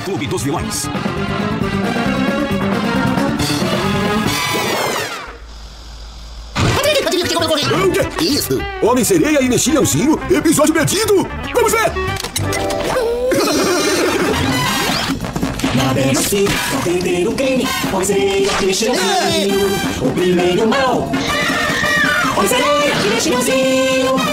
O Clube dos Vilões. O que? Isso. Homem-Sereia e Mexilhãozinho, episódio perdido. Vamos ver! É fino, compreender o crime. Homem-Sereia e Mexilhãozinho, o primeiro mal. Homem-Sereia e Mexilhãozinho.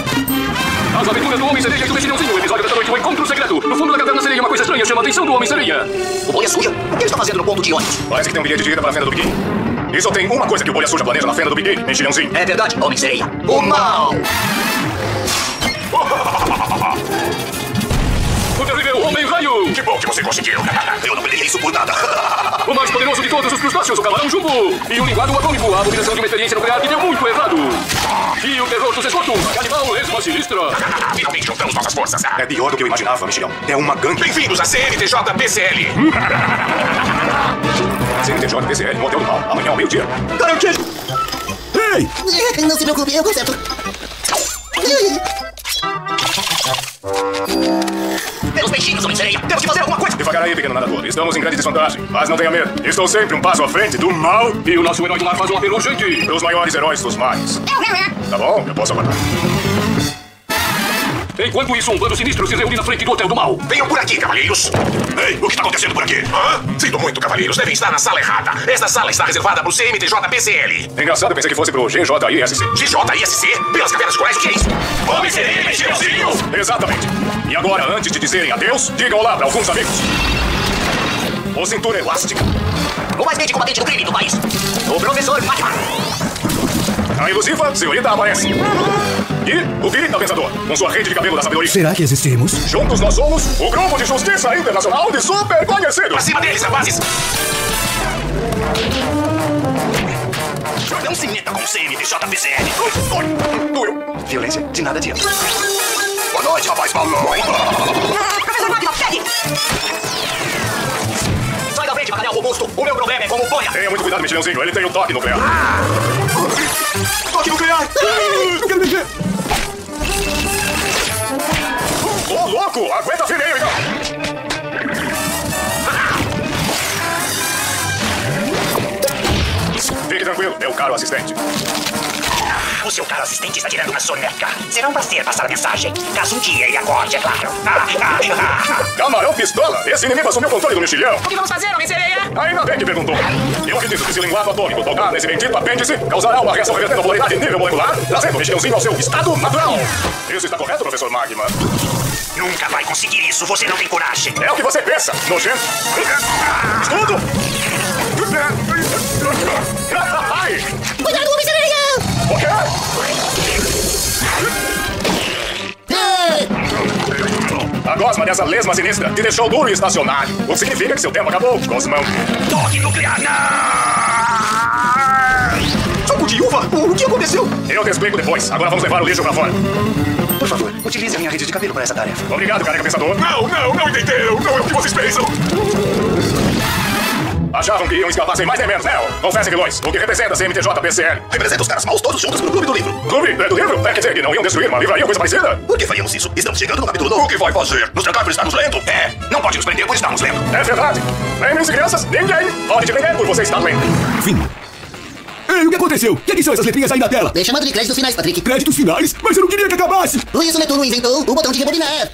Aventuras do Homem-Sereia e do Mexilhãozinho. O episódio dessa noite, o encontro secreto. No fundo da caverna sereia, uma coisa estranha chama a atenção do Homem-Sereia. O bolha suja? O que ele está fazendo no ponto de ônibus? Parece que tem um bilhete de ida para a fenda do biquíni. E só tem uma coisa que o bolha suja planeja na fenda do biquíni, mexilhãozinho. É verdade, Homem-Sereia. O mal! Que bom que você conseguiu. Eu não perderia isso por nada. O mais poderoso de todos os crustáceos, o camarão jumbo. E o linguado atômico, a abominação de uma experiência nuclear que deu muito errado. E o terror dos esgotos, animal esma sinistra. Finalmente juntamos nossas forças. É pior do que eu imaginava, mexilhão. É uma gangue. Bem-vindos à CNTJ PCL. CNTJ PCL, modelo mal. Amanhã ao meio-dia. Garantido. Ei! Não se preocupe, eu conserto. Pelos peixinhos, Homem-Sereia. Temos que fazer alguma coisa. Devagar aí, pequeno nadador. Estamos em grande desvantagem. Mas não tenha medo. Estou sempre um passo à frente do mal. E o nosso herói do mar faz um apelo para os maiores heróis dos mares. Tá bom, eu posso aguardar. Enquanto isso, um bando sinistro se reúne na frente do Hotel do Mal. Venham por aqui, cavalheiros. Ei, o que está acontecendo por aqui? Hã? Sinto muito, cavalheiros. Devem estar na sala errada. Esta sala está reservada para o CMTJ PCL. Engraçado, pensei que fosse pro GJISC. GJISC? Pelas cavernas corais, o que é isso? Homem-Sereia e Mexilhãozinho. Exatamente. E agora, antes de dizerem adeus, digam olá para alguns amigos. O Cintura Elástica. O mais mente combatente do crime do país. O professor Magma. A ilusiva senhorita aparece. E o Pirita Pensador, com sua rede de cabelo da sabedoria. Será que existimos? Juntos nós somos o Grupo de Justiça Internacional de Super Conhecidos. Pra cima deles, rapazes. Não se meta com o. Oi, doeu. Violência de nada adianta. Boa noite, rapaz balão. Professor Magma, pegue! Sai da frente, bacalhau robusto. O meu problema é como boia. Tenha muito cuidado, mexilhãozinho. Ele tem um toque nuclear. Toque nuclear. Não quero mexer! Caro assistente. O seu caro assistente está tirando uma soneca. Será um prazer passar a mensagem. Caso um dia ele acorde, é claro. Ah, ah, ah. Camarão Pistola, esse inimigo assumiu o controle do mexilhão. O que vamos fazer, Homem-Sereia? Ainda bem que perguntou. Eu acredito que se o linguado atômico tocar nesse bendito apêndice, causará uma reação revertendo a polaridade em nível molecular, trazendo o mexilhãozinho ao seu estado natural. Isso está correto, professor Magma? Nunca vai conseguir isso. Você não tem coragem. É o que você pensa, nojento. Gosma dessa lesma sinistra te deixou duro e estacionário. O que significa que seu tempo acabou, gosmão. Toque nuclear, não! Soco de uva? O que aconteceu? Eu te explico depois. Agora vamos levar o lixo pra fora. Por favor, utilize a minha rede de cabelo para essa tarefa. Obrigado, careca pensador. Não, não, não entenderam. Não é o que vocês pensam. Achavam que iam escapar sem mais nem menos, né? Confessem, vilões. O que representa a CMTJ PCL? Representa os caras maus todos juntos pro Clube do Livro. Clube é do livro? Quer dizer que não iam destruir uma livraria ou coisa parecida? Por que faríamos isso? Estamos chegando no capítulo novo. O que vai fazer? Nos trancar por estarmos lendo? É, não pode nos prender por estarmos lendo. É verdade. Lembrem-se, crianças, ninguém pode te prender por você estar lendo. Fim. Ei, o que aconteceu? O que, que são essas letrinhas aí na tela? É chamado de créditos finais, Patrick. Créditos finais? Mas eu não queria que acabasse! Por isso, Netuno inventou o botão de rebobinar.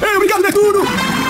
Ei, obrigado, Netuno!